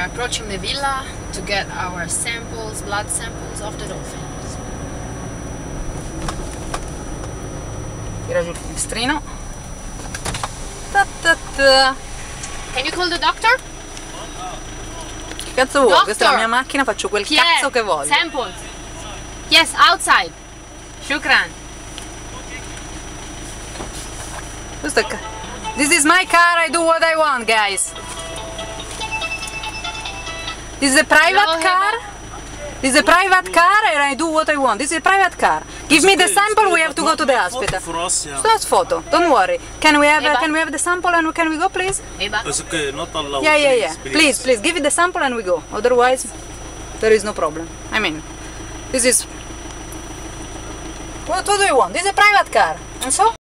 are approaching the villa to get our samples, blood samples of the dolphins. Tira giù il finestrino. Ta ta ta. Can you call the doctor? Che cazzo vuoi? Questa è la Doctor. mia macchina, faccio quel Pierre, cazzo che voglio. Samples. Yes, outside. Shukran. Questo è This is my car, I do what I want, guys. This is a private Hello, car. This is a private car and I do what I want. This is a private car. Give me the sample, it's we have to go to the hospital. for us, yeah. Just photo, don't worry. Can we have Eva? can we have the sample and can we go please? Eva. It's okay, not allowed. Yeah, yeah, yeah. please, Please, please give it the sample and we go. Otherwise, there is no problem. I mean, this is. What, what do you want? This is a private car. And so?